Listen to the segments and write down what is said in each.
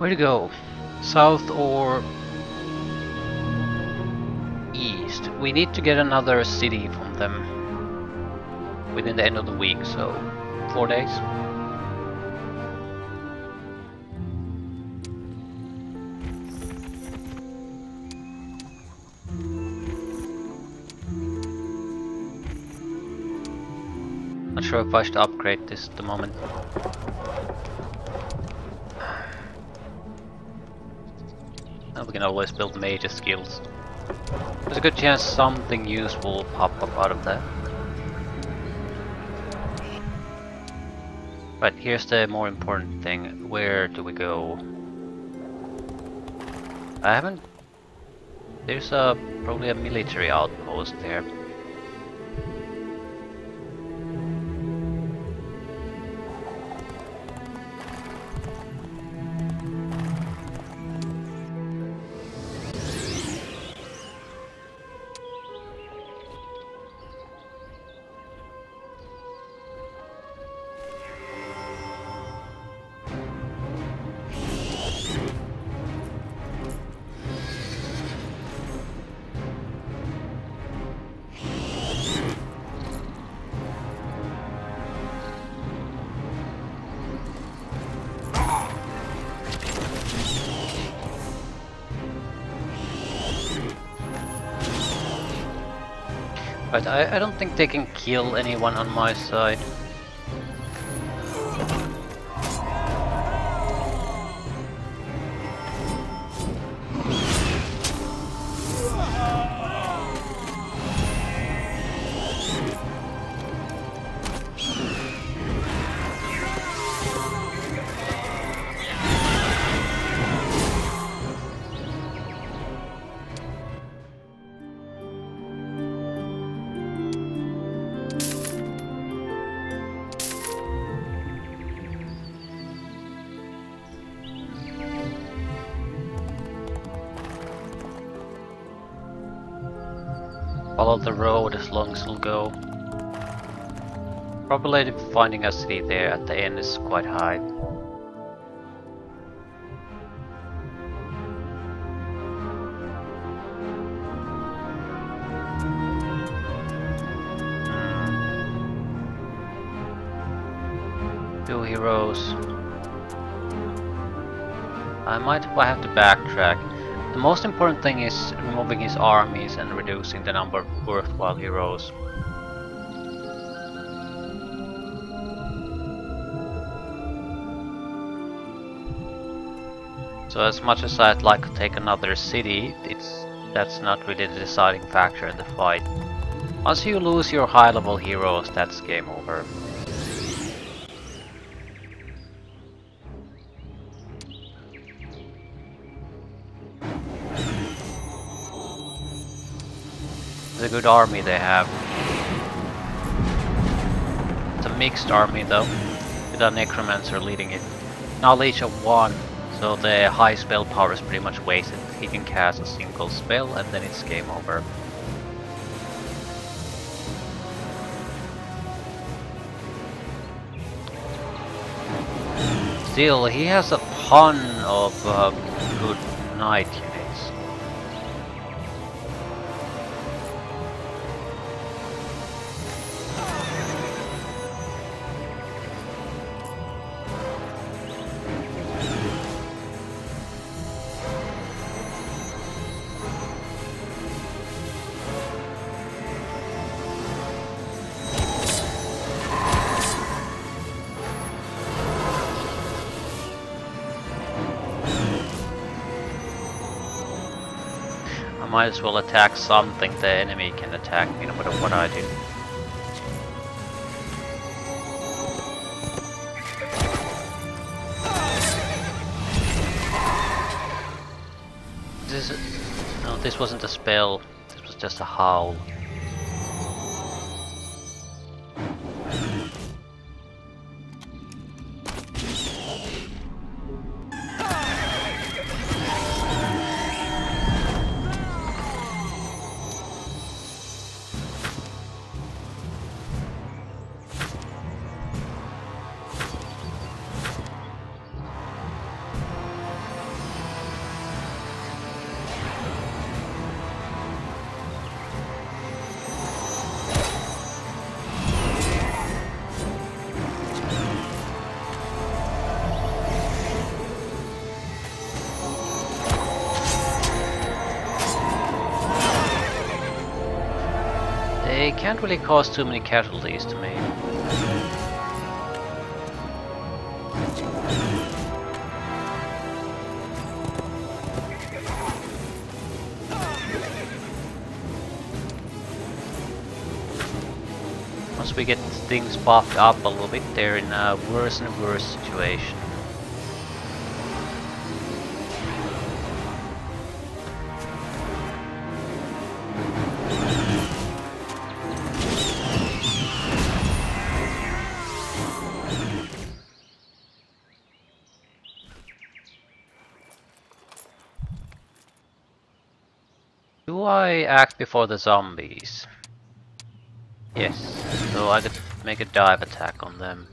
Where to go? South or east? We need to get another city from them within the end of the week, so four days. Not sure if I should upgrade this at the moment. Can always build major skills. There's a good chance something useful will pop up out of that. But here's the more important thing. Where do we go? I haven't... There's a probably a military outpost there. I, I don't think they can kill anyone on my side. Follow the road as long as it'll go. Probability of finding a city there at the end is quite high. Two heroes. I might have to backtrack. The most important thing is removing his armies and reducing the number of worthwhile heroes. So as much as I'd like to take another city, it's that's not really the deciding factor in the fight. Once you lose your high level heroes, that's game over. Good army they have. It's a mixed army though, with a necromancer leading it. Knowledge of 1, so the high spell power is pretty much wasted. He can cast a single spell and then it's game over. Still, he has a ton of uh, good knight As well attack something the enemy can attack no matter what I do. This is no, this wasn't a spell. This was just a howl. They can't really cause too many casualties to me. Once we get things buffed up a little bit, they're in a worse and worse situation. Before the zombies? Yes, so I could make a dive attack on them.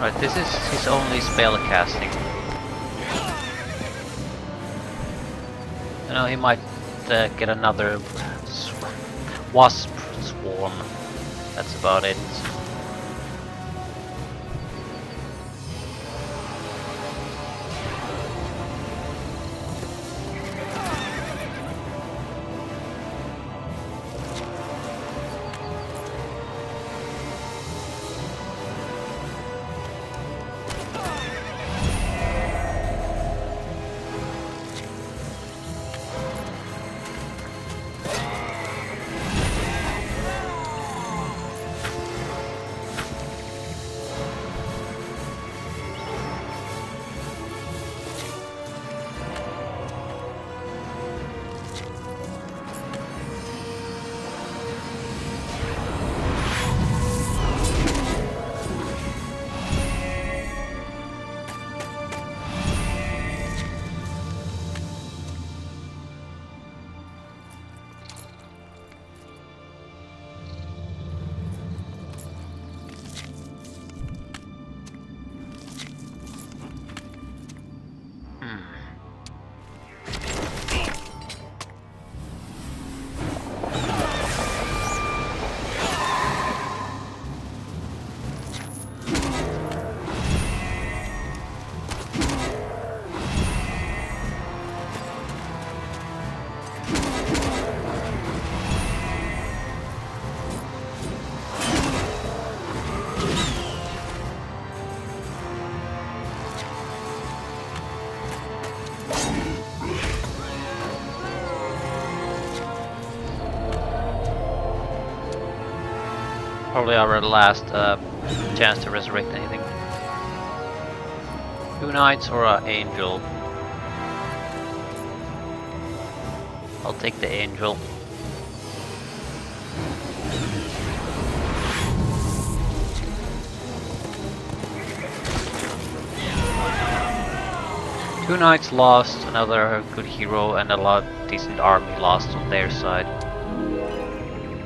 Right, this is his only spell casting. You know, he might uh, get another wasp. That's about it. Probably our last uh, chance to resurrect anything. Two knights or an angel? I'll take the angel. Two knights lost, another good hero, and a lot decent army lost on their side.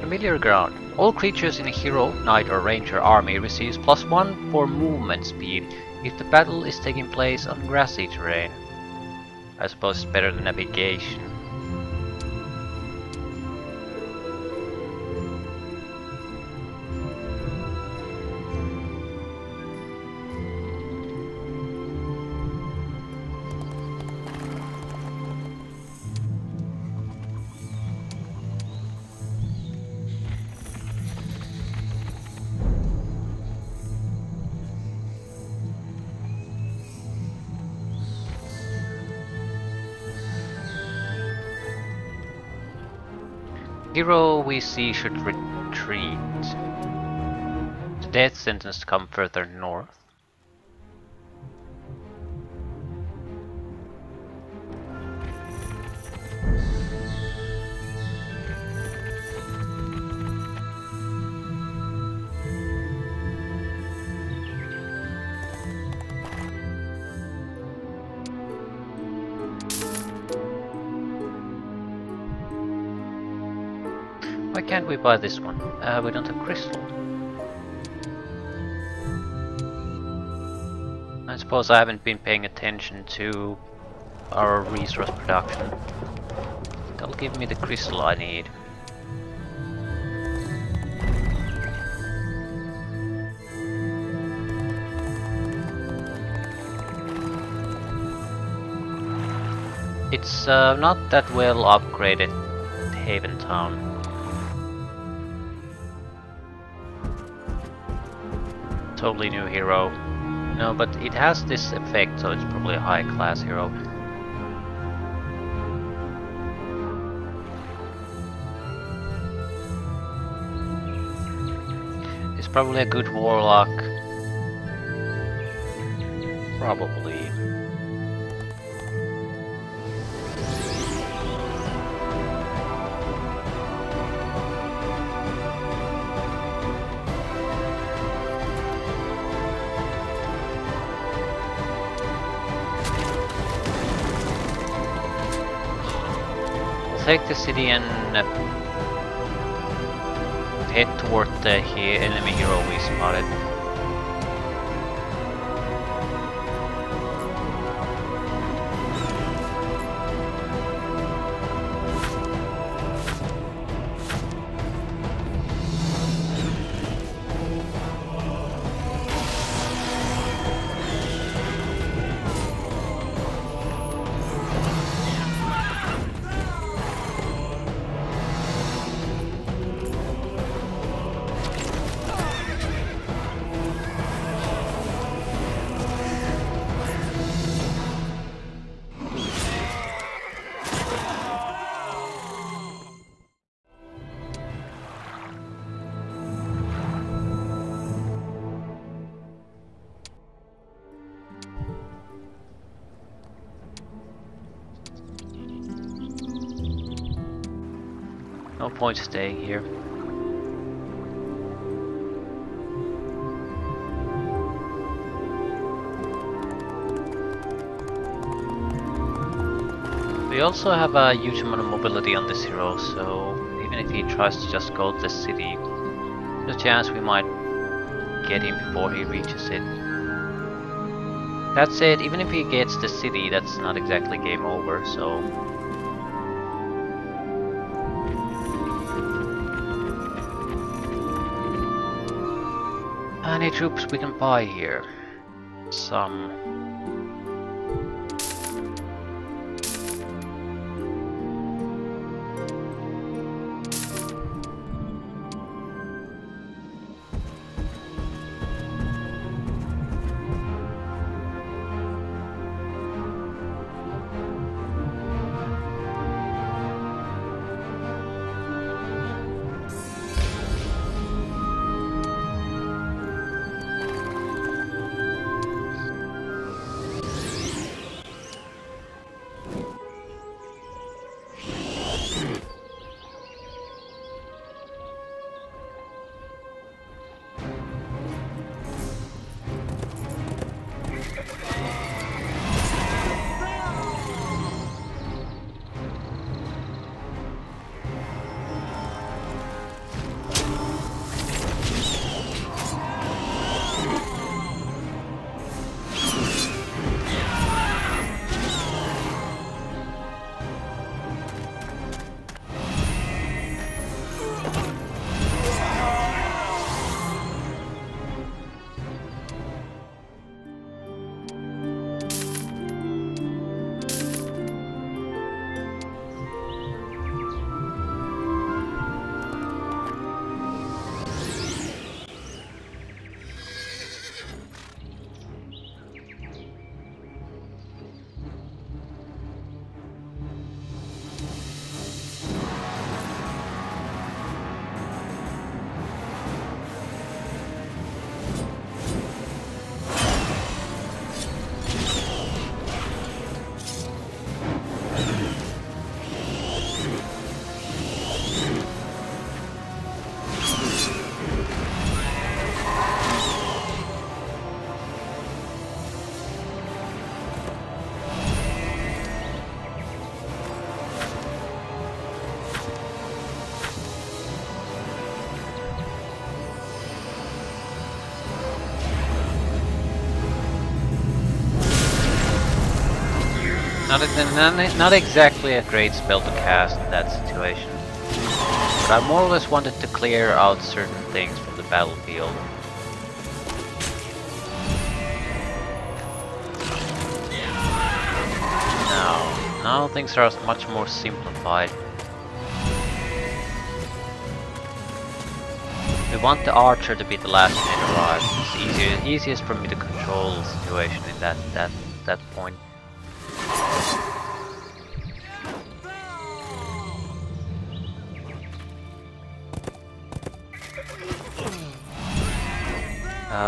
Familiar ground. All creatures in a hero, knight or ranger army receives plus one for movement speed if the battle is taking place on grassy terrain. I suppose it's better than navigation. Hero we see should retreat. The death sentence come further north. buy this one. Uh, we don't have crystal. I suppose I haven't been paying attention to our resource production. That'll give me the crystal I need. It's uh, not that well upgraded Haven Town. Totally new hero. No, but it has this effect, so it's probably a high class hero. It's probably a good warlock. Probably. Take the city and uh, head toward the he enemy hero we spotted. Point staying here. We also have a huge amount of mobility on this hero, so even if he tries to just go to the city, a chance we might get him before he reaches it. That said, even if he gets the city, that's not exactly game over, so Any troops we can buy here? Some. Not, not, not exactly a great spell to cast in that situation. But I more or less wanted to clear out certain things from the battlefield. Now, Now things are much more simplified. We want the archer to be the last one to arrive. It's easier, easiest for me to control the situation in that that that point.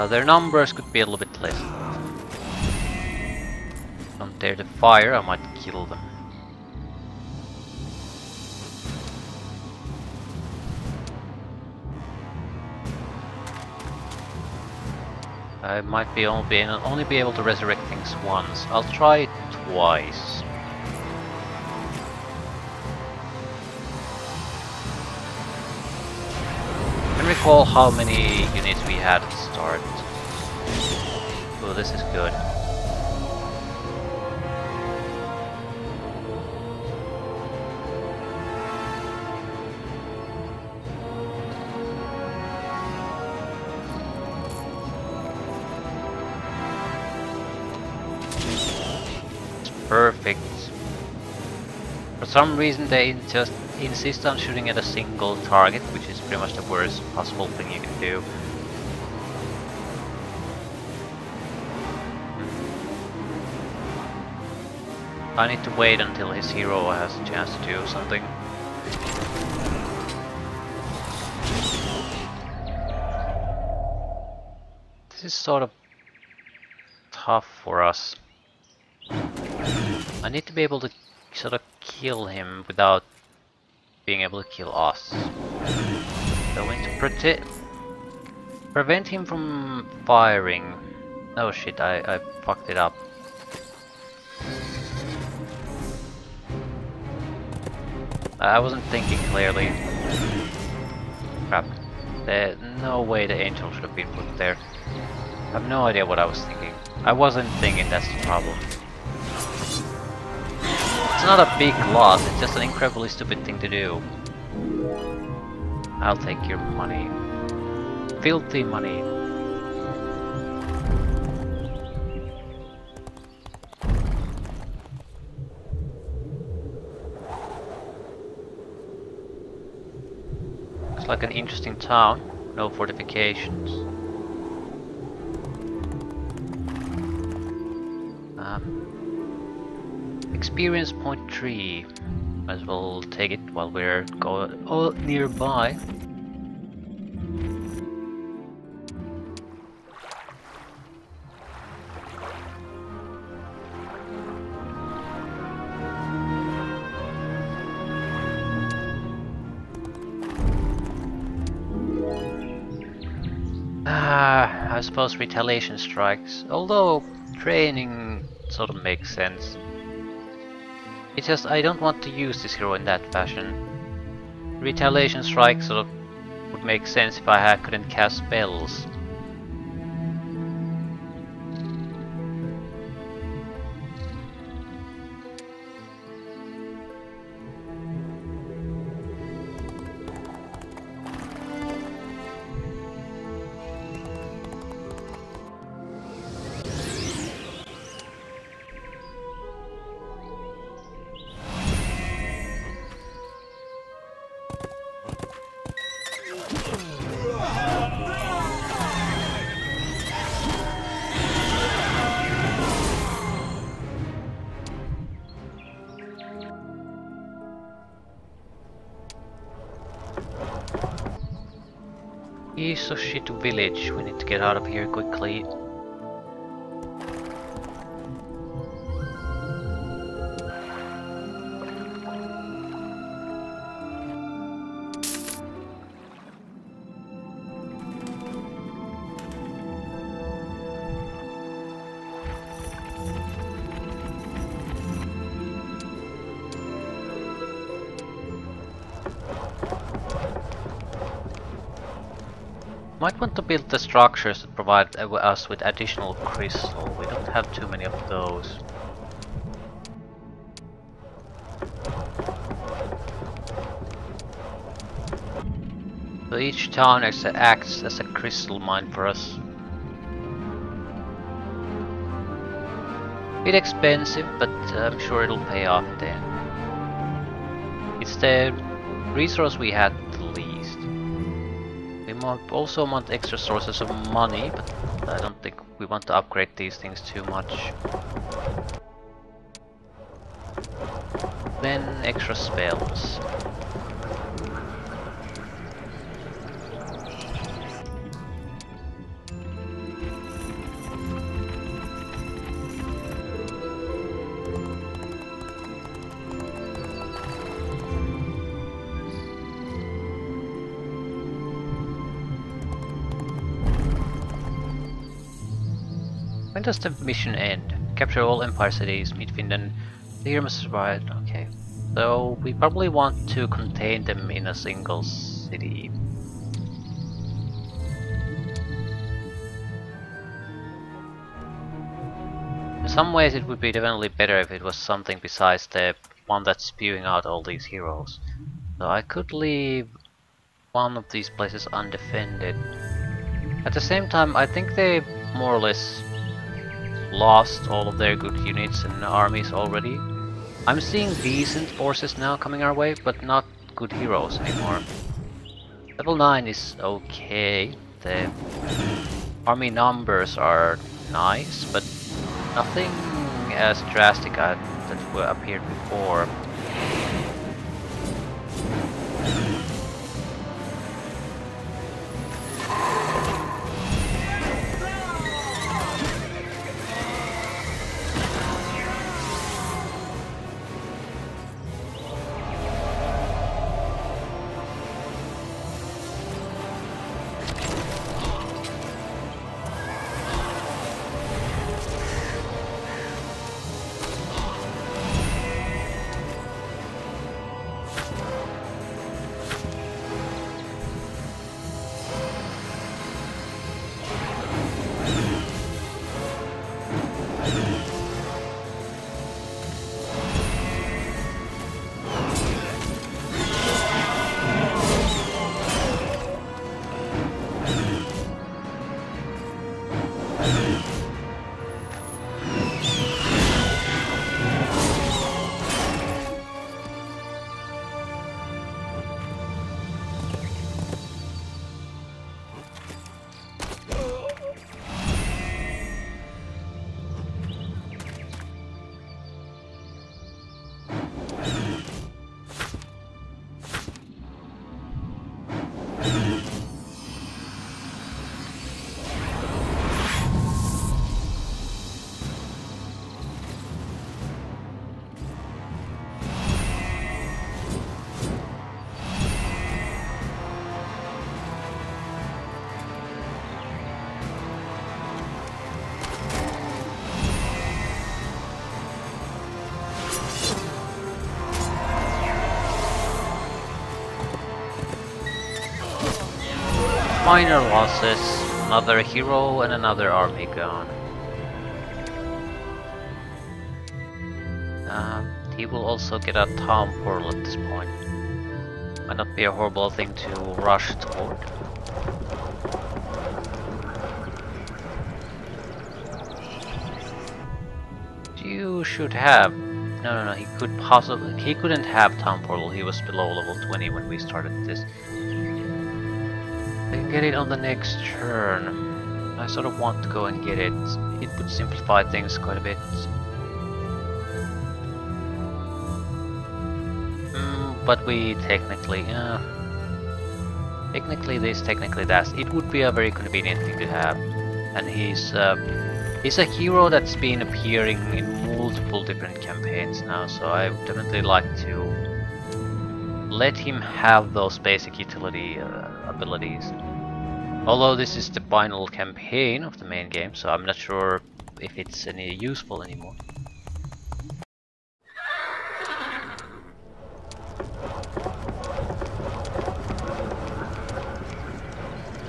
Their numbers could be a little bit less. Don't dare to fire, I might kill them. I might be only be, only be able to resurrect things once. I'll try it twice. Recall how many units we had the start. Oh, this is good. Perfect. For some reason they just insist on shooting at a single target, which is pretty much the worst possible thing you can do. I need to wait until his hero has a chance to do something. This is sort of tough for us. I need to be able to sort of kill him without being able to kill us. Going to protect, prevent him from firing. Oh shit, I, I fucked it up. I wasn't thinking clearly. Crap. There's no way the angel should have been put there. I have no idea what I was thinking. I wasn't thinking, that's the problem. Not a big loss, it's just an incredibly stupid thing to do. I'll take your money. Filthy money. Looks like an interesting town. No fortifications. Experience point 3. Might as well take it while we're going oh, nearby. Ah, I suppose retaliation strikes, although training sort of makes sense. It's just I don't want to use this hero in that fashion. Retaliation strike sort of would make sense if I couldn't cast spells. Village, we need to get out of here quickly. To build the structures that provide us with additional crystal. We don't have too many of those. So each town acts as a crystal mine for us. Bit expensive, but I'm sure it'll pay off then. It's the resource we had also want extra sources of money, but I don't think we want to upgrade these things too much. Then extra spells. When does the mission end? Capture all Empire cities, meet Findan. The hero must survive. Okay. So we probably want to contain them in a single city. In some ways it would be definitely better if it was something besides the one that's spewing out all these heroes. So I could leave one of these places undefended. At the same time, I think they more or less lost all of their good units and armies already. I'm seeing decent forces now coming our way, but not good heroes anymore. Level 9 is okay. The army numbers are nice, but nothing as drastic as that appeared before. Minor losses, another hero and another army gone. Um, he will also get a town portal at this point. Might not be a horrible thing to rush toward. You should have... No, no, no, he could possibly... He couldn't have town portal, he was below level 20 when we started this. Get it on the next turn. I sort of want to go and get it. It would simplify things quite a bit. Mm, but we technically, uh, technically this, technically that. It would be a very convenient thing to have. And he's, uh, he's a hero that's been appearing in multiple different campaigns now, so I would definitely like to let him have those basic utility uh, abilities. Although this is the final campaign of the main game, so I'm not sure if it's any useful anymore.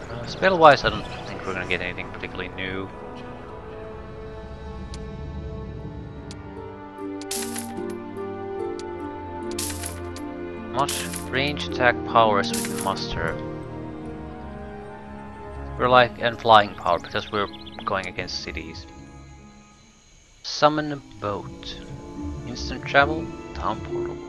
Uh, Spell-wise, I don't think we're gonna get anything particularly new. much range attack powers we can muster. We're like and flying power because we're going against cities. Summon a boat. Instant travel, town portal.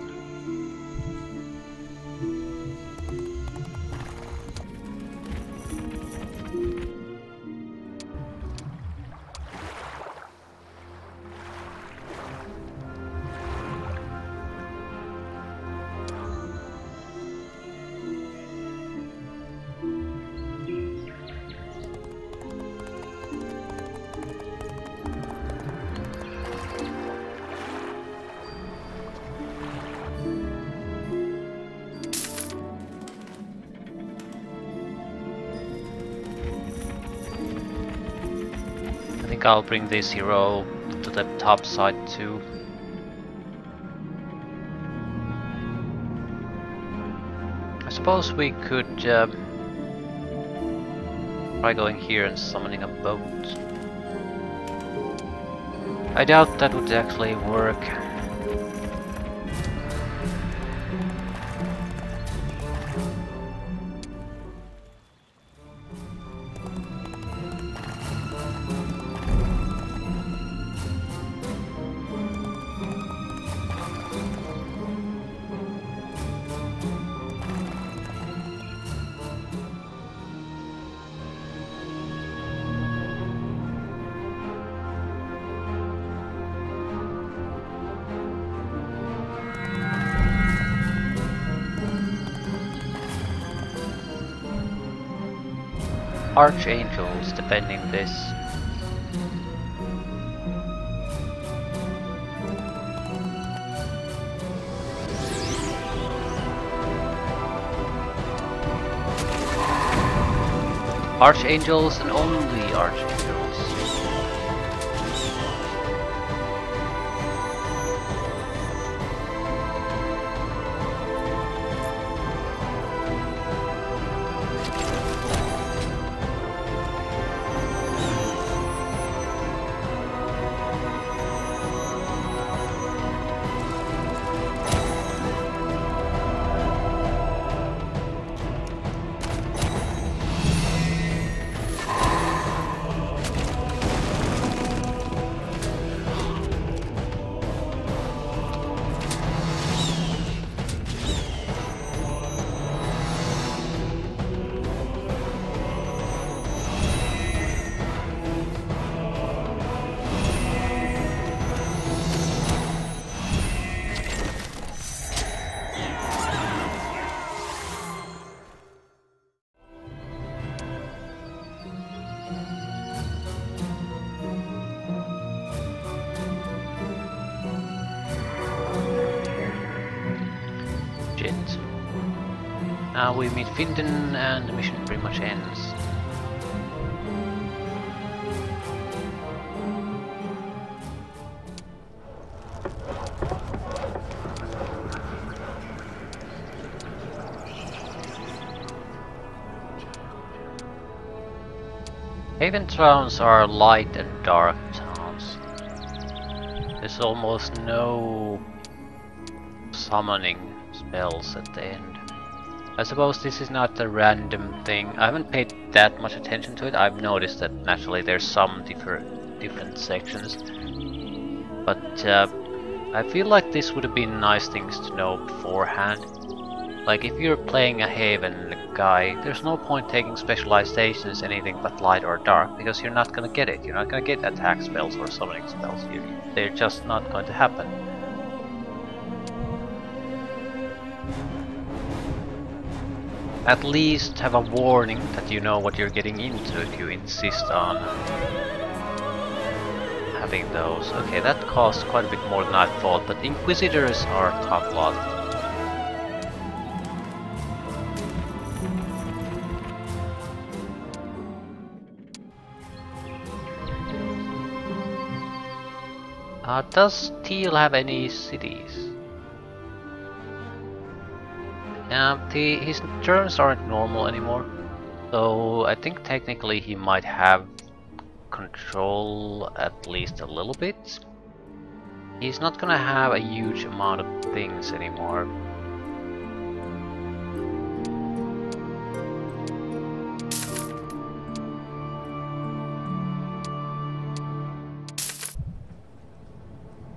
I'll bring this hero to the top side too. I suppose we could uh, try going here and summoning a boat. I doubt that would actually work. Defending this. Archangels and only archangels. Now we meet Findan and the mission pretty much ends. Haven towns are light and dark towns. There's almost no summoning spells at the end. I suppose this is not a random thing. I haven't paid that much attention to it. I've noticed that naturally there's some different different sections. But uh, I feel like this would have been nice things to know beforehand. Like if you're playing a Haven guy, there's no point taking specializations anything but light or dark because you're not gonna get it. You're not gonna get attack spells or summoning spells. They're just not going to happen. At least have a warning that you know what you're getting into if you insist on having those. Okay, that costs quite a bit more than I thought, but Inquisitors are a tough lot. Uh, does Teal have any cities? Um, the, his turns aren't normal anymore, so I think technically he might have control at least a little bit. He's not gonna have a huge amount of things anymore.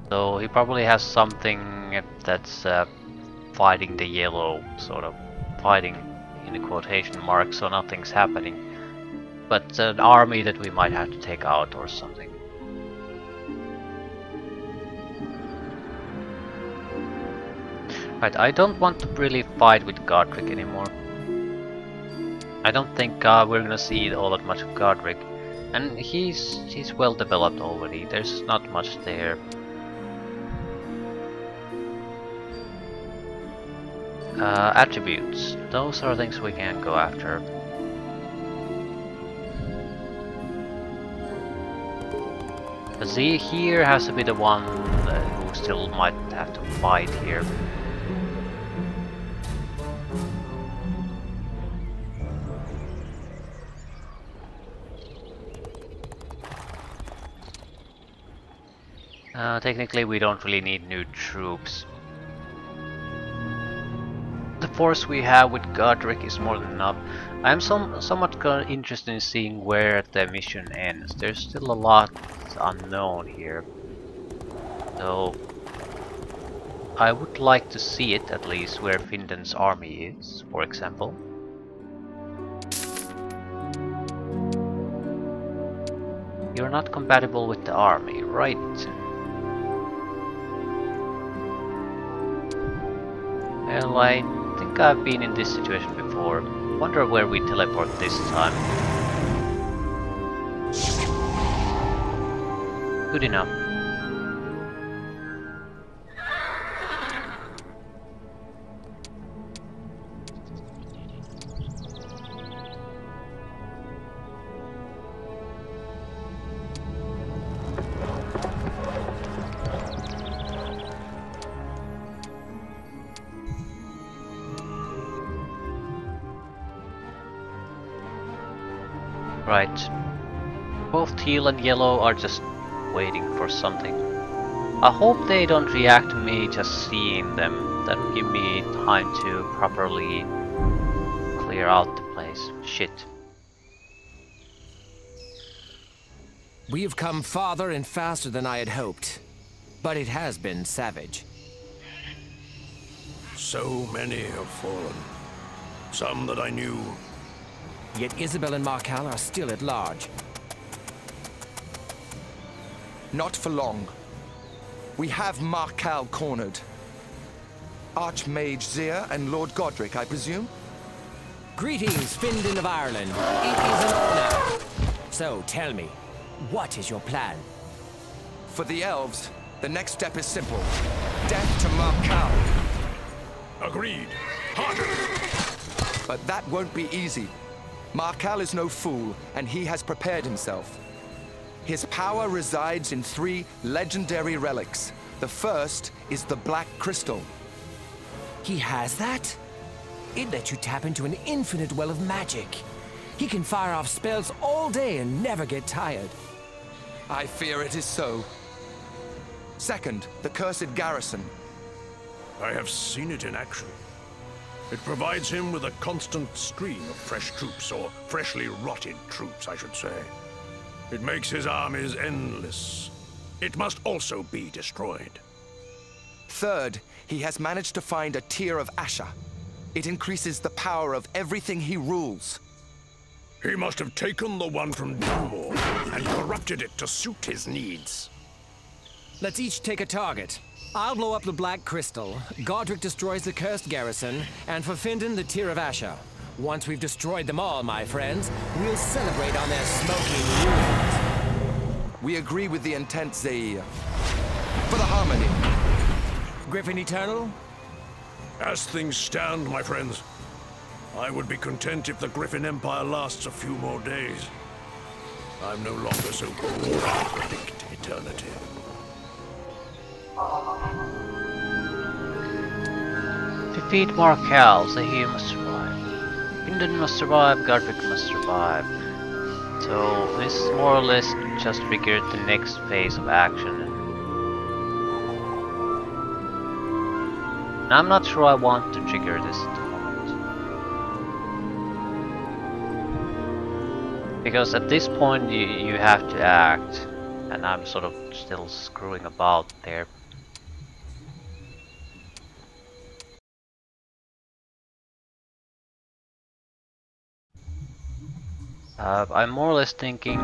So he probably has something that's uh, fighting the yellow, sort of fighting in the quotation marks, so nothing's happening. But an army that we might have to take out or something. Right, I don't want to really fight with Godric anymore. I don't think uh, we're gonna see all that much of Godric. And he's he's well developed already, there's not much there. Uh, attributes, those are things we can go after. Zehir has to be the one who still might have to fight here. Uh, technically we don't really need new troops. Force we have with Godric is more than enough. I'm some, somewhat interested in seeing where the mission ends. There's still a lot unknown here. So I would like to see it at least where Findan's army is, for example. You're not compatible with the army, right? I think I've been in this situation before. Wonder where we teleport this time. Good enough. Teal and yellow are just waiting for something. I hope they don't react to me just seeing them. That will give me time to properly clear out the place. Shit. We have come farther and faster than I had hoped. But it has been savage. So many have fallen. Some that I knew Yet Isabel and Markal are still at large. Not for long. We have Markal cornered. Archmage Zehir and Lord Godric, I presume? Greetings, Findan of Irollan. It is an honor. So, tell me, what is your plan? For the elves, the next step is simple. Death to Markal. Agreed. Harder! But that won't be easy. Markal is no fool, and he has prepared himself. His power resides in three legendary relics. The first is the Black Crystal. He has that? It lets you tap into an infinite well of magic. He can fire off spells all day and never get tired. I fear it is so. Second, the Cursed Garrison. I have seen it in action. It provides him with a constant stream of fresh troops, or freshly rotted troops, I should say. It makes his armies endless. It must also be destroyed. Third, he has managed to find a tear of Asha. It increases the power of everything he rules. He must have taken the one from Dunmore and corrupted it to suit his needs. Let's each take a target. I'll blow up the Black Crystal, Godric destroys the Cursed Garrison, and for Findan, the Tear of Asha. Once we've destroyed them all, my friends, we'll celebrate on their smoking ruins. We agree with the intent, Zehir. For the Harmony. Griffin Eternal? As things stand, my friends, I would be content if the Griffin Empire lasts a few more days. I'm no longer so bold to predict eternity. Defeat Markal, so he must survive. Must survive, Godric must survive. So this more or less just triggered the next phase of action. And I'm not sure I want to trigger this at the moment. Because at this point you, you have to act, and I'm sort of still screwing about there. Uh, I'm more or less thinking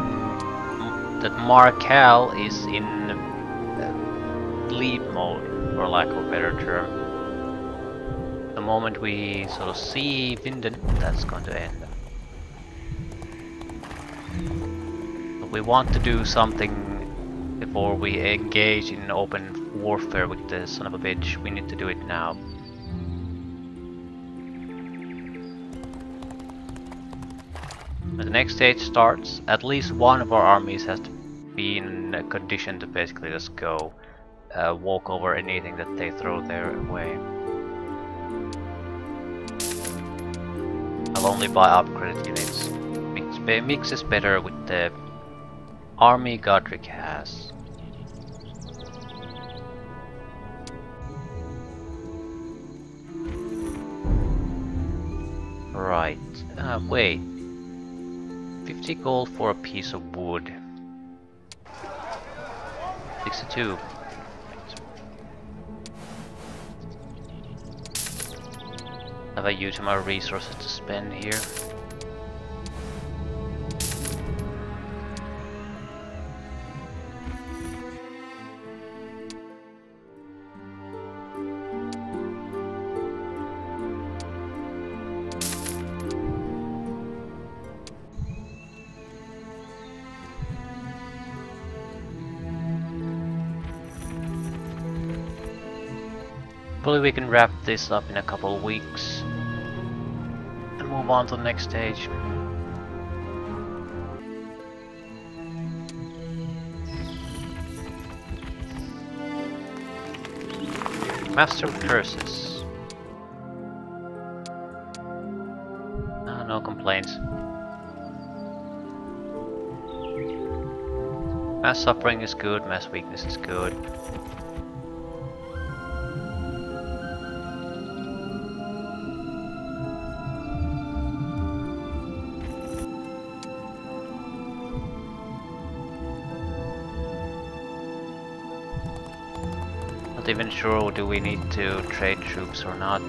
that Markal is in uh, leap mode, for lack of a better term. The moment we sort of see Findan, that's going to end. But we want to do something before we engage in open warfare with the son of a bitch. We need to do it now. When the next stage starts, at least one of our armies has to be in a condition to basically just go uh, walk over anything that they throw their way. I'll only buy upgraded units. Mix, mixes better with the army Godric has. Right, uh, wait. 50 gold for a piece of wood. 62. Have I used my resources to spend here? We can wrap this up in a couple of weeks and move on to the next stage. Master Curses. Ah, no complaints. Mass suffering is good, mass weakness is good. Even sure do we need to trade troops or not.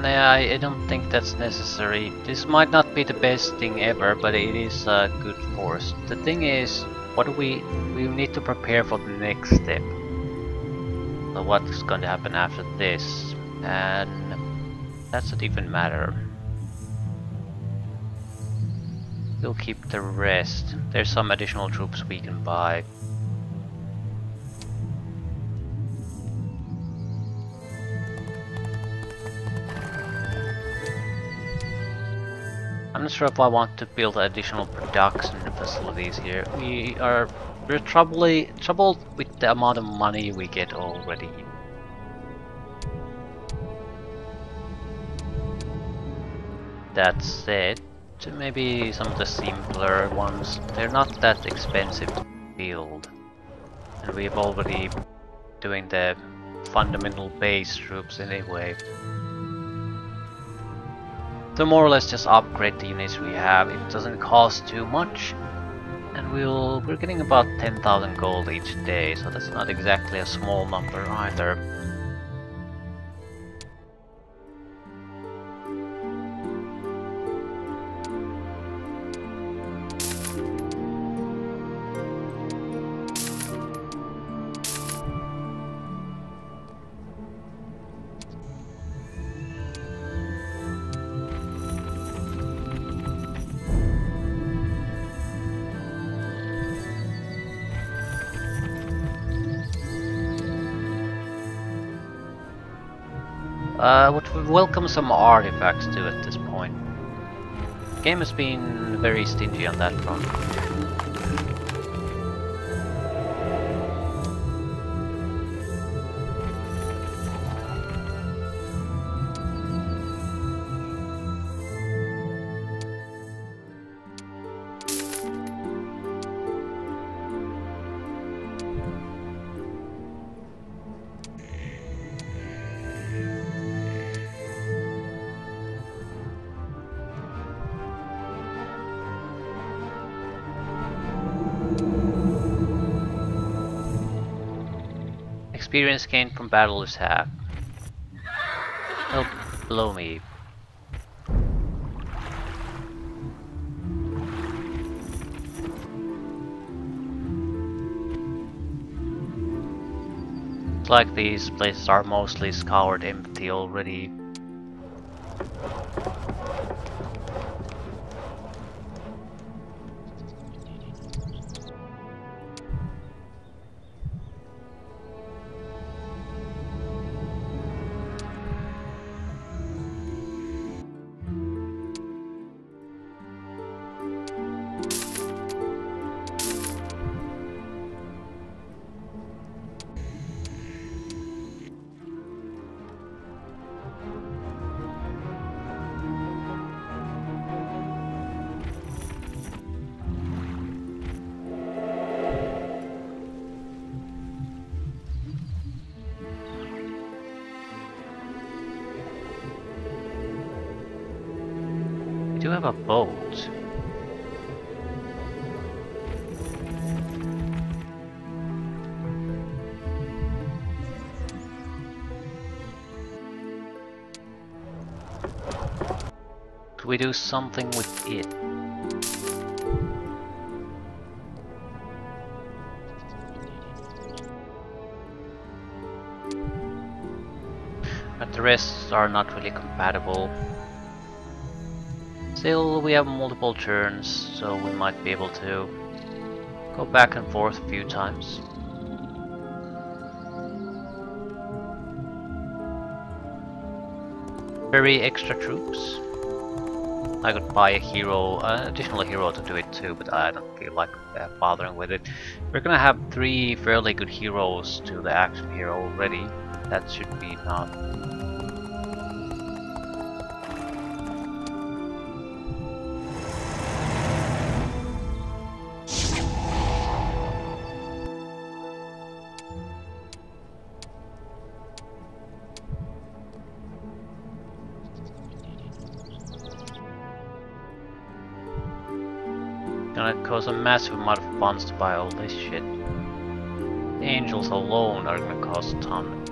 Nah, I don't think that's necessary. This might not be the best thing ever, but it is a good force. The thing is, what do we we need to prepare for the next step. So what's going to happen after this? And that's a different matter. We'll keep the rest. There's some additional troops we can buy. I'm not sure if I want to build additional production facilities here. We are we're troubly, troubled with the amount of money we get already. That said, to maybe some of the simpler ones, they're not that expensive to build. And we've already doing the fundamental base troops anyway. To more or less just upgrade the units we have, it doesn't cost too much. And we'll, we're getting about 10,000 gold each day, so that's not exactly a small number either. Uh, would welcome some artifacts too at this point. Game has been very stingy on that front. Experience gained from battle is half. Help blow me. Like these places are mostly scoured empty already. Something with it? But the rest are not really compatible. Still, we have multiple turns, so we might be able to go back and forth a few times. Very extra troops. I could buy a hero, an additional hero to do it too, but I don't feel like uh, bothering with it. We're gonna have three fairly good heroes to the action here already. That should be not massive amount of funds to buy all this shit. The angels alone are gonna cost a ton.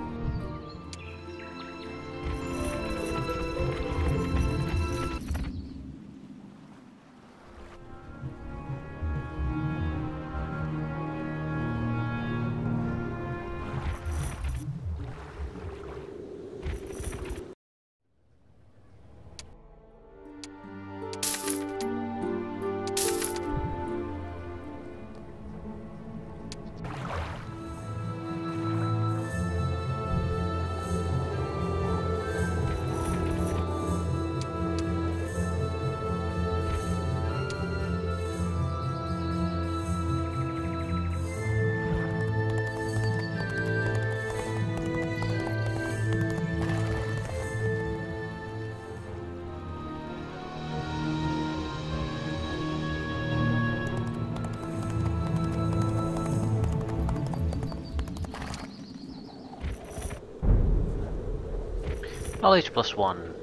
Knowledge plus one.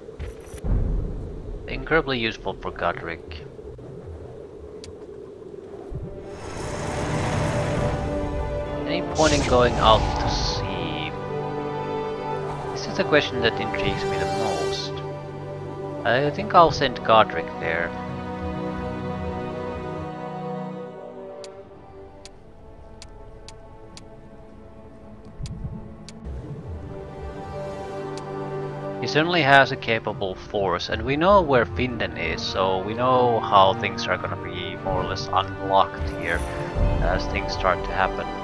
Incredibly useful for Godric. Any point in going out to sea? This is the question that intrigues me the most. I think I'll send Godric there. Certainly has a capable force, and we know where Findan is, so we know how things are gonna be more or less unlocked here as things start to happen.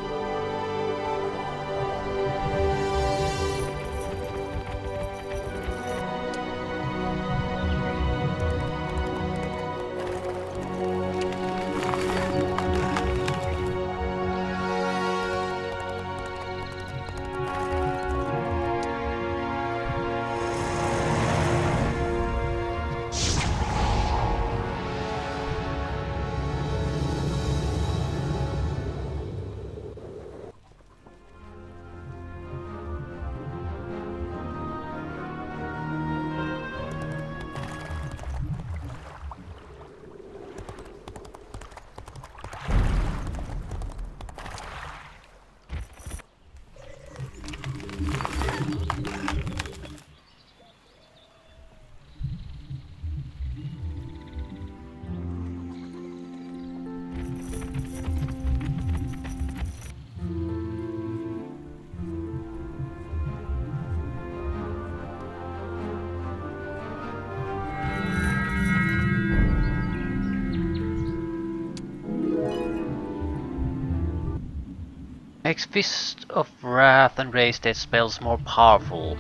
Of Wrath and Raise Dead spells more powerful.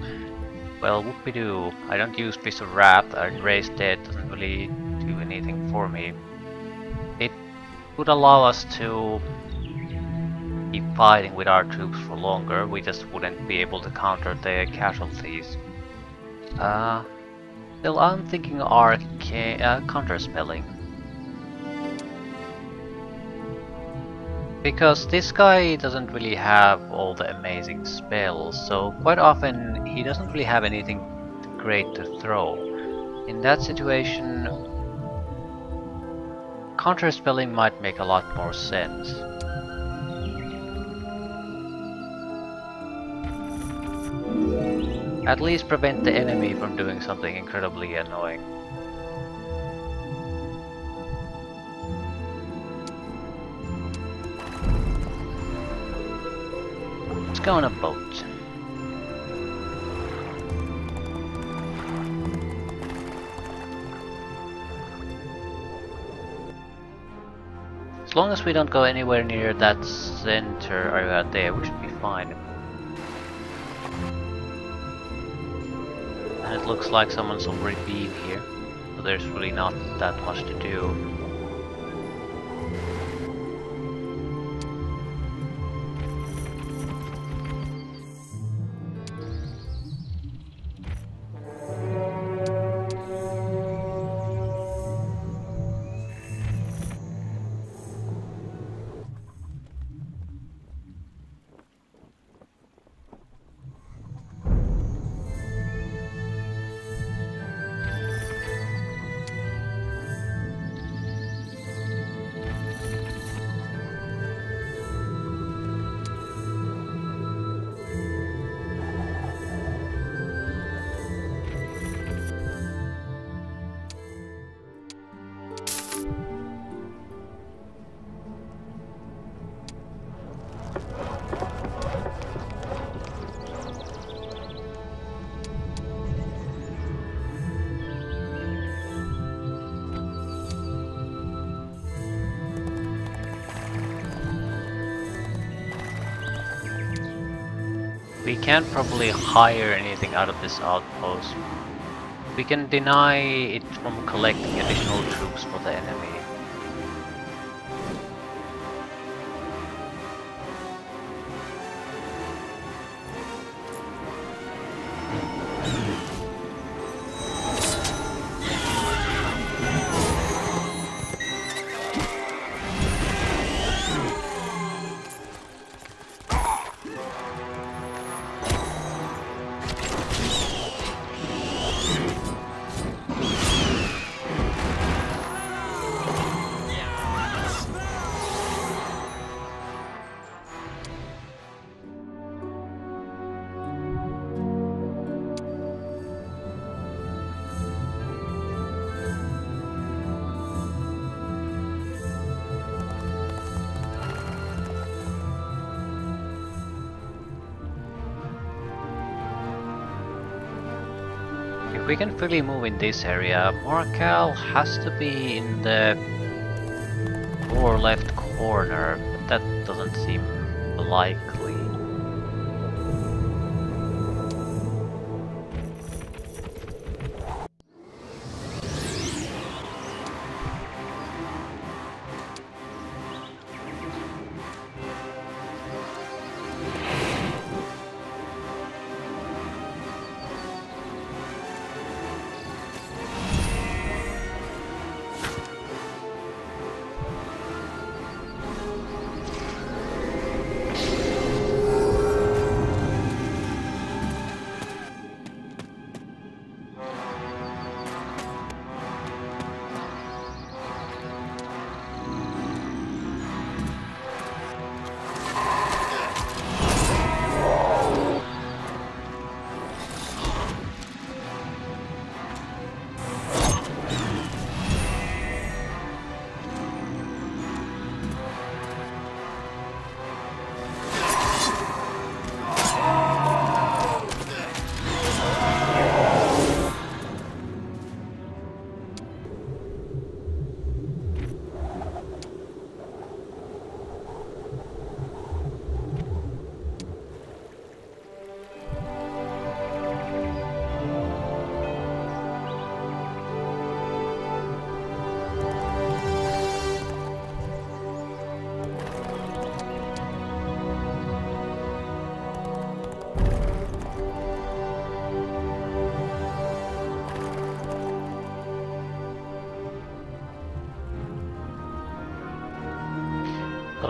Well, what we do? I don't use Fist of Wrath and Raise Dead doesn't really do anything for me. It would allow us to keep fighting with our troops for longer, we just wouldn't be able to counter their casualties. Uh, still I'm thinking arca uh, counterspelling. Because this guy doesn't really have all the amazing spells, so quite often he doesn't really have anything great to throw. In that situation, counterspelling might make a lot more sense. At least prevent the enemy from doing something incredibly annoying. Go on a boat. As long as we don't go anywhere near that center area there, we should be fine. And it looks like someone's already been here, so there's really not that much to do. Can't probably hire anything out of this outpost. We can deny it from collecting additional troops for the enemy. We can freely move in this area, Markal has to be in the lower left corner, but that doesn't seem likely.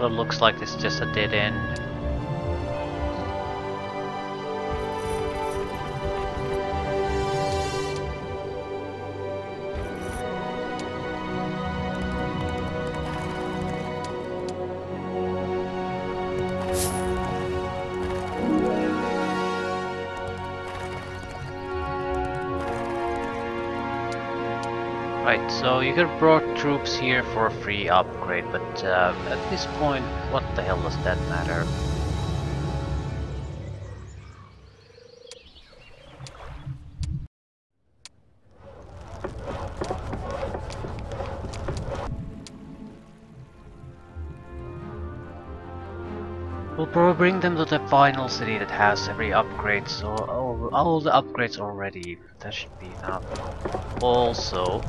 Looks like this is just a dead end. Right, so you have brought troops here for a free upgrade, but uh, at this point, what the hell does that matter? We'll probably bring them to the final city that has every upgrade, so all, all the upgrades already. That should be enough. Also,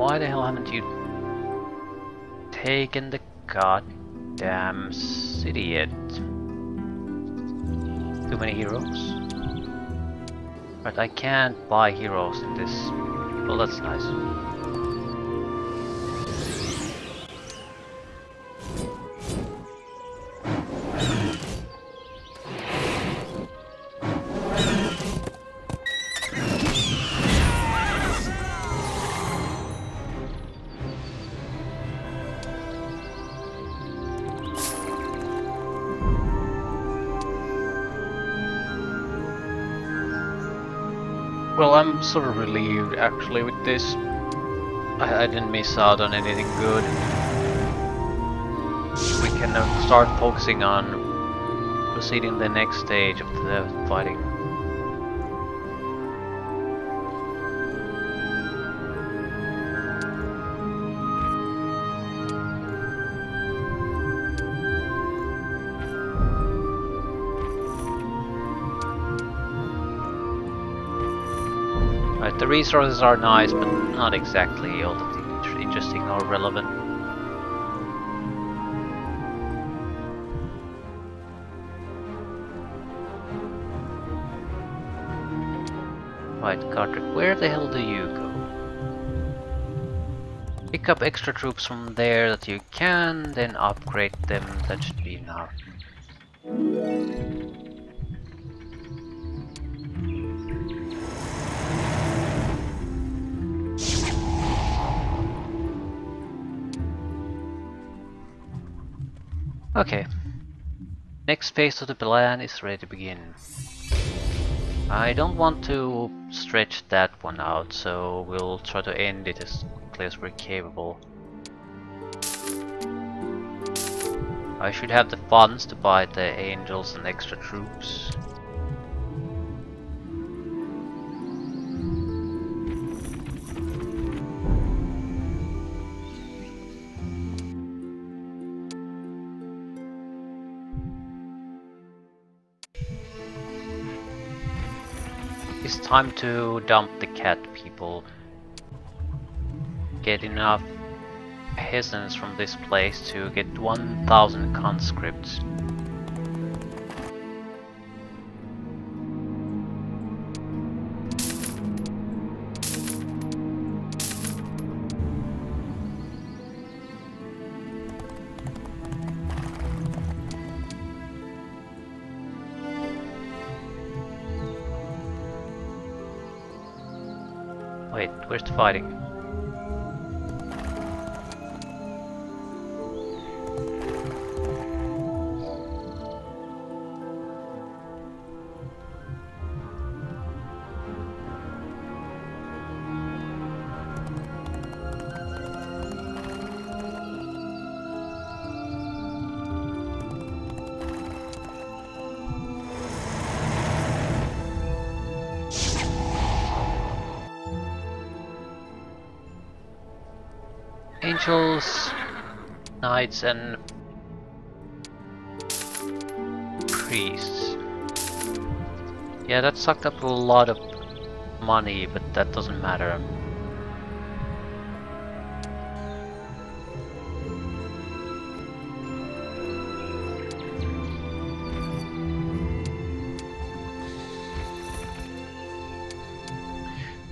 why the hell haven't you taken the goddamn city yet? Too many heroes. But I can't buy heroes in this. Well, that's nice. Sort of relieved actually with this. I, I didn't miss out on anything good. We can uh, start focusing on proceeding the next stage of the fighting. Right, the resources are nice, but not exactly all that inter- interesting or relevant. Right, Godric, where the hell do you go? Pick up extra troops from there that you can, then upgrade them, that should be enough. Okay. Next phase of the plan is ready to begin. I don't want to stretch that one out, so we'll try to end it as quickly as we're capable. I should have the funds to buy the angels and extra troops. It's time to dump the cat people. Get enough peasants from this place to get 1000 conscripts. Fighting? Knights, and priests. Yeah, that sucked up a lot of money, but that doesn't matter.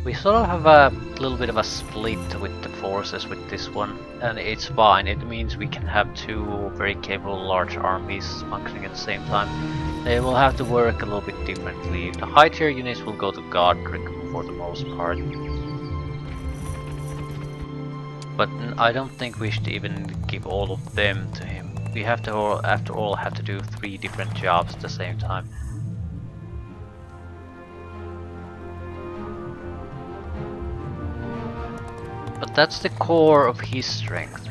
We sort of have a little bit of a split with the forces with this one, and it's fine. It means we can have two very capable large armies functioning at the same time. They will have to work a little bit differently. The high tier units will go to Godric for the most part. But I don't think we should even give all of them to him. We have to, all, after all, have to do three different jobs at the same time. That's the core of his strength.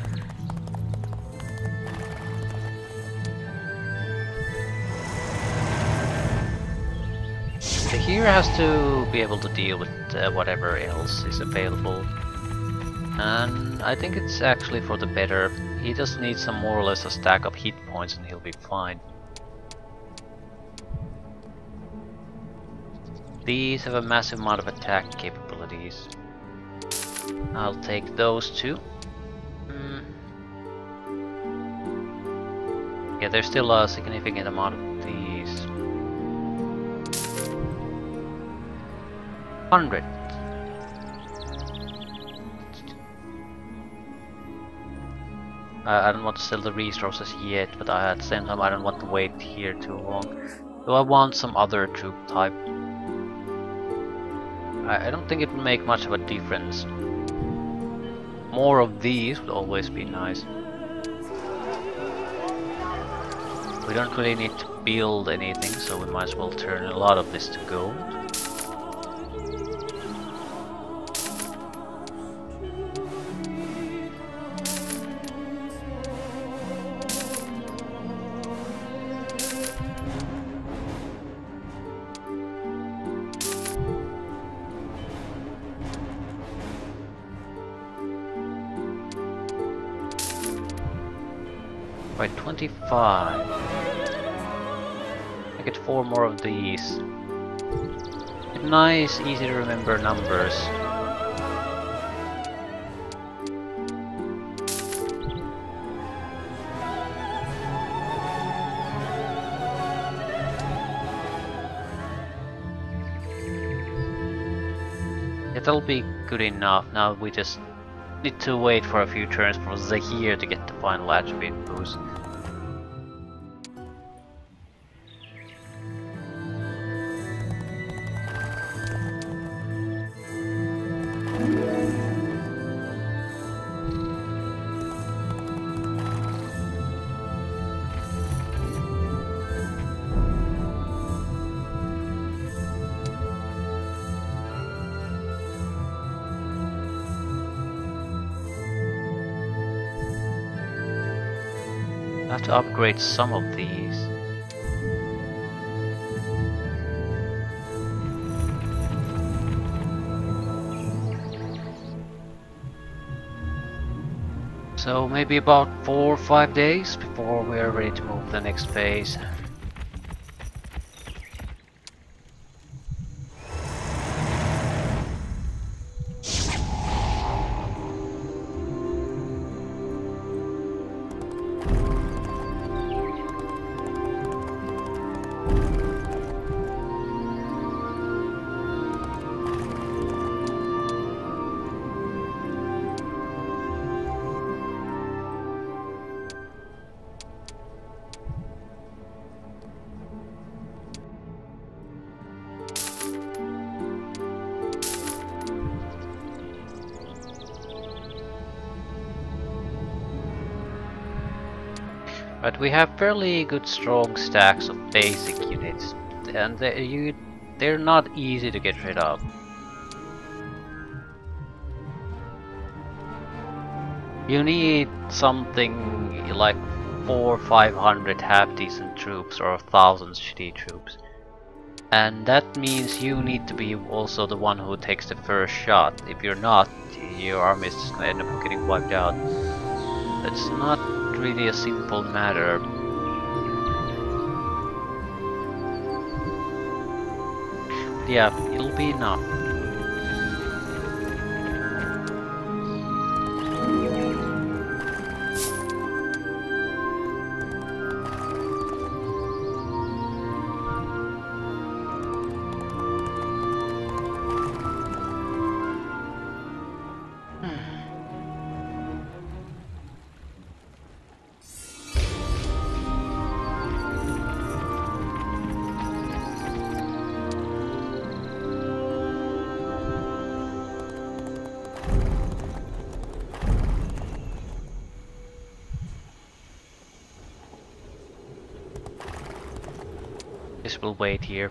The hero has to be able to deal with uh, whatever else is available. And I think it's actually for the better. He just needs some more or less a stack of hit points and he'll be fine. These have a massive amount of attack capabilities. I'll take those two. Mm. Yeah, there's still a significant amount of these. 100. I don't want to sell the resources yet, but at the same time I don't want to wait here too long. Do I want some other troop type? I, I don't think it would make much of a difference. More of these would always be nice. We don't really need to build anything, so we might as well turn a lot of this to gold. By 25. I get four more of these. Nice, easy to remember numbers. It'll be good enough. Now we just need to wait for a few turns for Zehir to get the final attribute boost. Upgrade some of these. So maybe about 4 or 5 days before we are ready to move to the next phase. We have fairly good strong stacks of basic units, and they, you, they're not easy to get rid of. You need something like four, five hundred half-decent troops or a thousand shitty troops. And that means you need to be also the one who takes the first shot. If you're not, your army is just gonna end up getting wiped out. That's not really a simple matter. Yeah, it'll be enough. Wait here.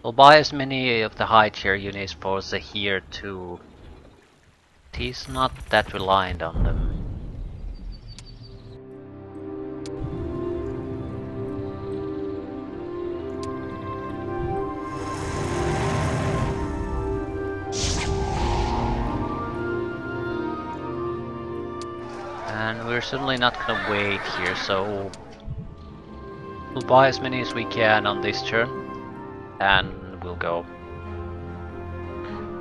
We'll buy as many of the high tier units for Zehir too. He's not that reliant on them. And we're certainly not gonna wait here, so we'll buy as many as we can on this turn, and we'll go.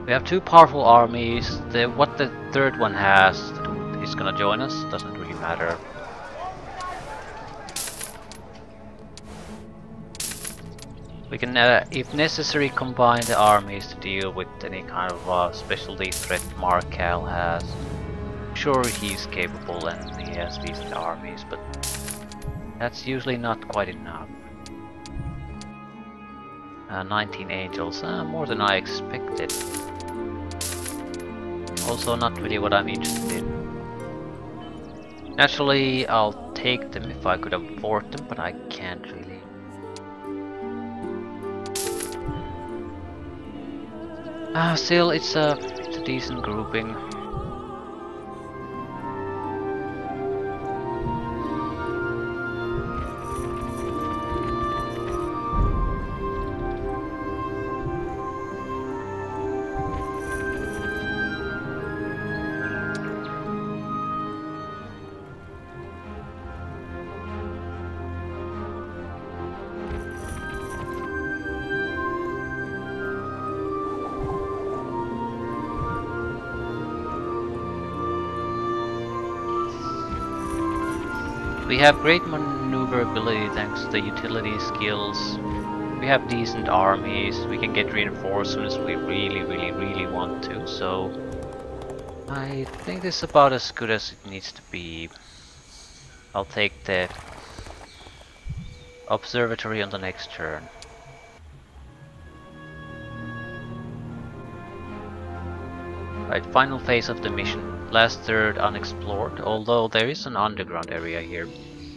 We have two powerful armies. The what the third one has, is gonna join us. Doesn't really matter. We can, uh, if necessary, combine the armies to deal with any kind of uh, specialty threat Markal has sure he's capable and he has decent armies, but that's usually not quite enough. Uh, 19 angels, uh, more than I expected. Also not really what I'm interested in. Naturally, I'll take them if I could afford them, but I can't really. Uh, still, it's a, it's a decent grouping. Have great maneuverability thanks to the utility skills. We have decent armies, we can get reinforcements we really, really, really want to, so... I think this is about as good as it needs to be. I'll take the observatory on the next turn. Right, final phase of the mission. Last third unexplored, although there is an underground area here.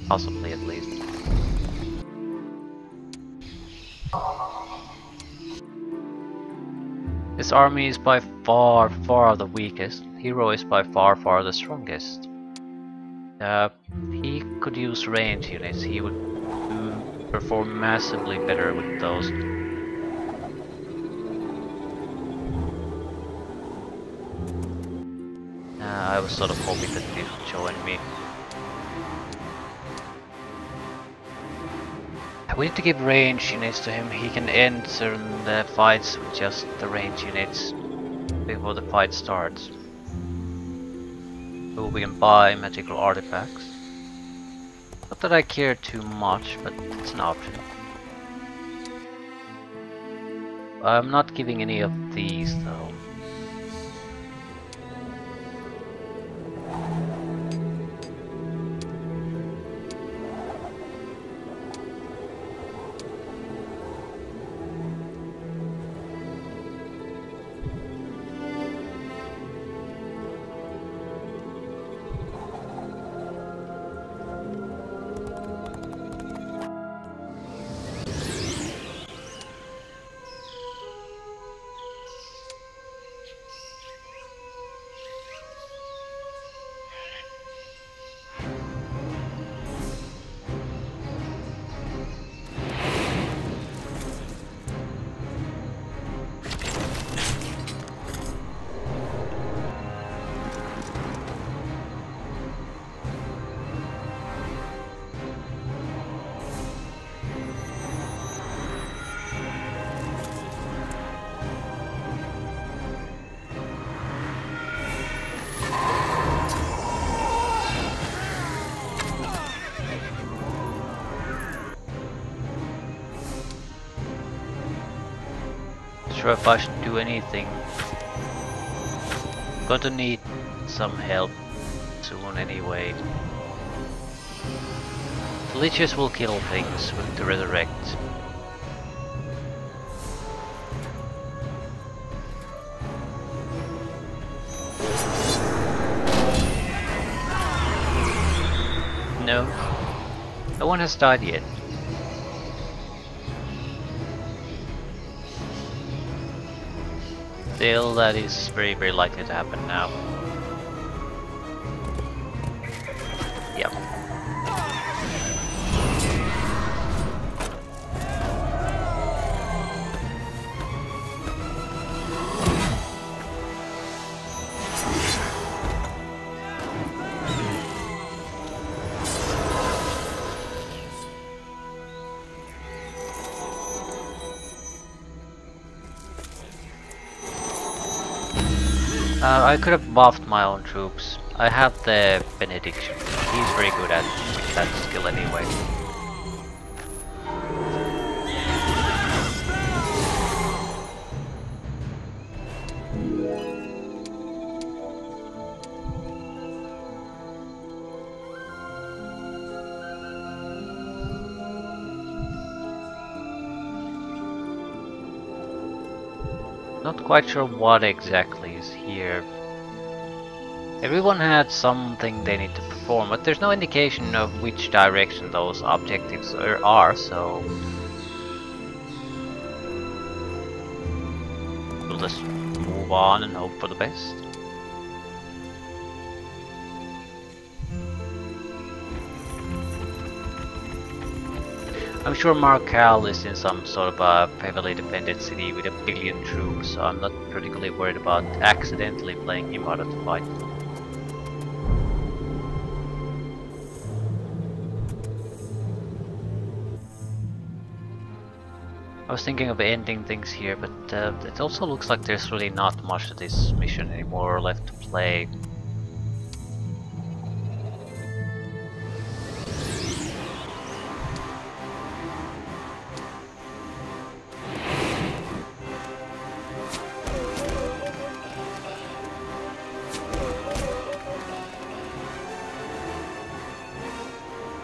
Possibly at least. This army is by far, far the weakest. Hero is by far, far the strongest. Uh, he could use range units. He would perform massively better with those. Was sort of hoping that would join me. We need to give range units to him. He can certain uh, fights with just the range units before the fight starts. So we can buy magical artifacts. Not that I care too much, but it's an option. I'm not giving any of these though. Sure if I should do anything. I'm Going to need some help soon anyway. The Leeches will kill things with the resurrect. No. No one has died yet. That is very, very likely to happen now. I could have buffed my own troops. I have the Benediction. He's very good at that skill anyway. Not quite sure what exactly is here. Everyone had something they need to perform, but there's no indication of which direction those objectives are, so... We'll just move on and hope for the best. I'm sure Markal is in some sort of a heavily defended city with a billion troops, so I'm not particularly worried about accidentally playing him out of the fight. Was thinking of ending things here, but uh, it also looks like there's really not much of this mission anymore left to play.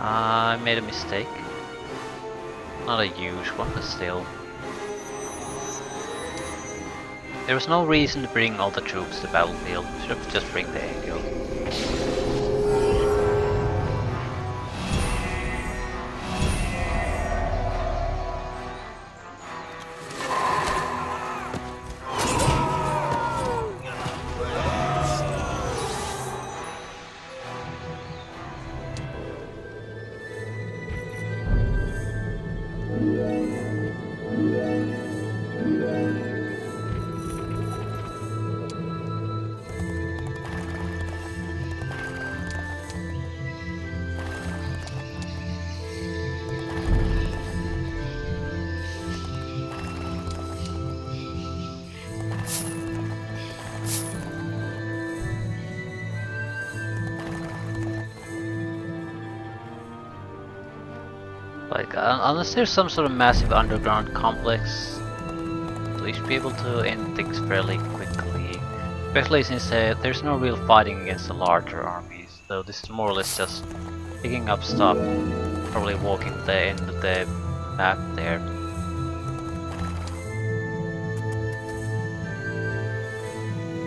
I made a mistake. Not a huge one, but still. There was no reason to bring all the troops to battlefield. Should have just bring the Angel. Unless there's some sort of massive underground complex, we should be able to end things fairly quickly. Especially since uh, there's no real fighting against the larger armies, so this is more or less just picking up stuff, probably walking the end of the map there.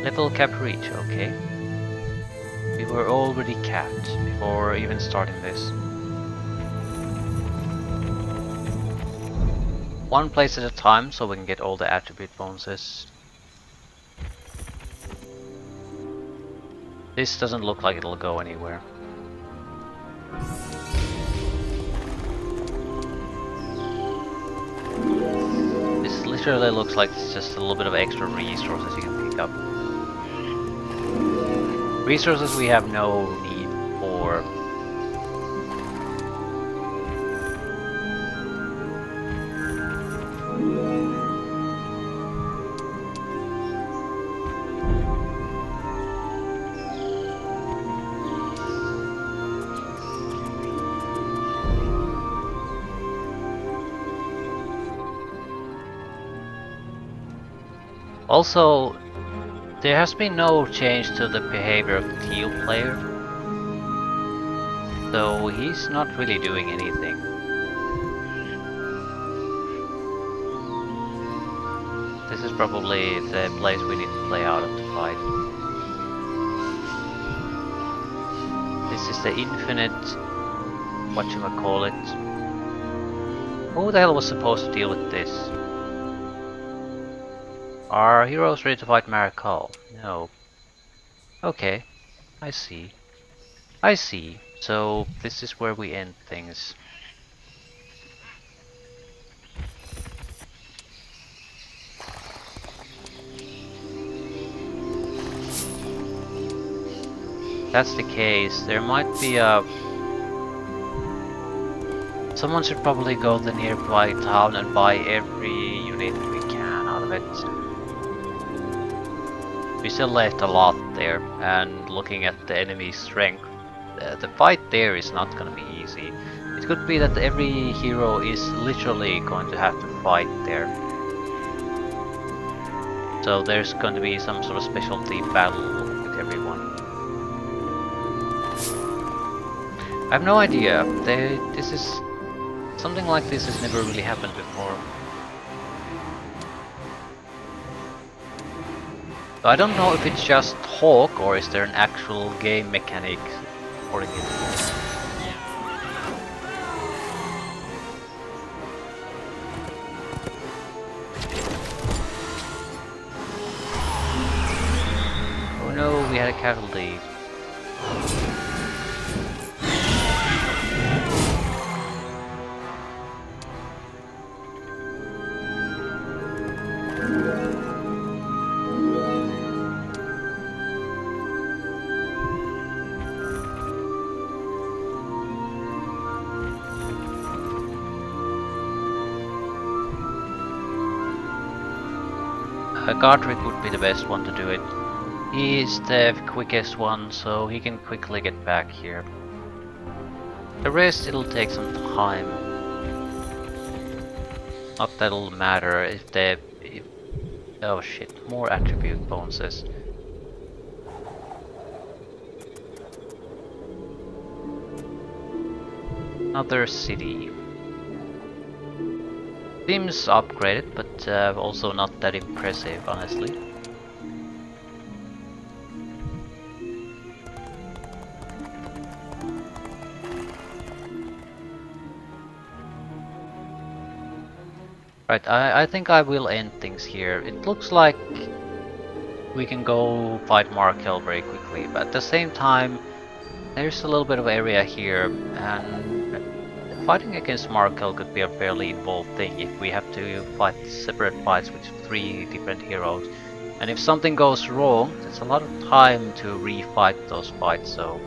Level cap reach, okay. We were already capped before even starting this. One place at a time so we can get all the attribute bonuses. This doesn't look like it'll go anywhere. This literally looks like it's just a little bit of extra resources you can pick up. Resources we have no need for. Also, there has been no change to the behavior of the teal player. So he's not really doing anything. Is probably the place we need to play out of the fight. This is the infinite... whatchamacallit. Who the hell was supposed to deal with this? Are heroes ready to fight Markal? No. Okay, I see. I see. So this is where we end things. That's the case, there might be a... Someone should probably go to the nearby town and buy every unit we can out of it. We still left a lot there, and looking at the enemy's strength, uh, the fight there is not gonna be easy. It could be that every hero is literally going to have to fight there. So there's going to be some sort of specialty battle with everyone. I have no idea. They, this is something like this has never really happened before. I don't know if it's just talk or is there an actual game mechanic supporting it. Oh no, we had a casualty. Godric would be the best one to do it. He's the quickest one, so he can quickly get back here. The rest, it'll take some time. Not that it'll matter if they... If, oh shit, more attribute bonuses. Another city. Seems upgraded, but uh, also not that impressive, honestly. Right, I, I think I will end things here. It looks like we can go fight Markal very quickly, but at the same time, there's a little bit of area here, and Fighting against Markal could be a fairly involved thing if we have to fight separate fights with three different heroes. And if something goes wrong, it's a lot of time to refight those fights, so